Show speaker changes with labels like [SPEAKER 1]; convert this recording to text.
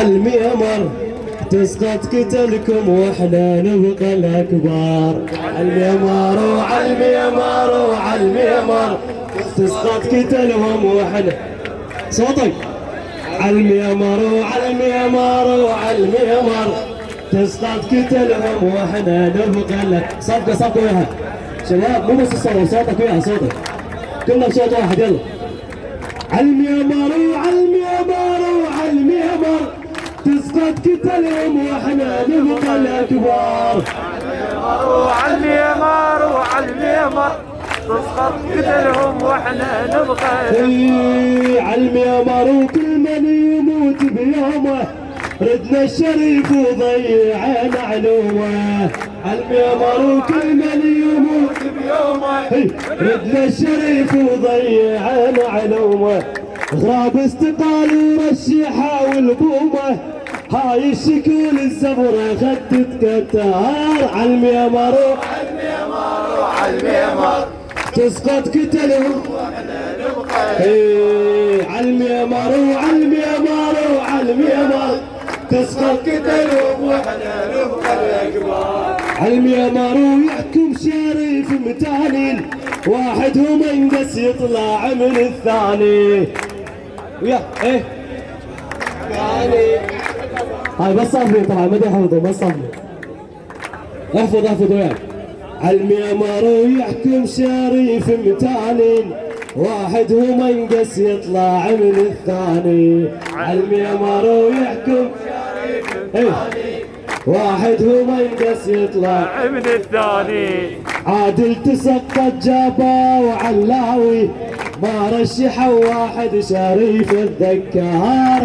[SPEAKER 1] عالميمر تسقط كتلكم وإحنا نبقى الأكبار. عالميمر وعالميمر وعالميمر تسقط كتلهم وإحنا صوتك. عالميمر وعالميمر وعالميمر تسقط كتلهم وإحنا نبقى لك صفقه صفقه وياها. شباب مو بس الصوت صوتك وياها صوتك. كلنا بصوت واحد يلا. عالميمر وعالميمر وعالميمر تسقط كتلهم وإحنا نبقى الأكبار.
[SPEAKER 2] وعالميمار وعالميمار تسقط قتلهم وإحنا نبقى
[SPEAKER 1] اي عالميمر وكل من يموت بيومه. ردنا الشريف وضيعنا علومه عالميمر وكل من يموت
[SPEAKER 2] بيومه.
[SPEAKER 1] هي، ردنا الشريف وضيعنا علومه غراب استقال ورشحها والبومة. هاي الشكول الزبرة خدت كتار عالميمر
[SPEAKER 2] وعالميمار
[SPEAKER 1] تسقط كتلهم إيه عالميمر وعالميمر وعالميمر تسقط
[SPEAKER 2] قتلهم وإحنا نبقى الأكبار.
[SPEAKER 1] عالميمر ويحكم شريف متانين. واحد هو منقس يطلع من الثاني. ويا إيه؟ هاي بس صافي طبعا ما يحفظوا بس صافي احفظ احفظ وياك عالميمر ويحكم شريف متانين واحد هو منقس يطلع من الثاني. عالميمر ويحكم إيه؟ واحد هو منقس يطلع.
[SPEAKER 2] من الثاني.
[SPEAKER 1] عادل تسقط جابا وعلاوي ما رشحوا واحد شريف الذكار.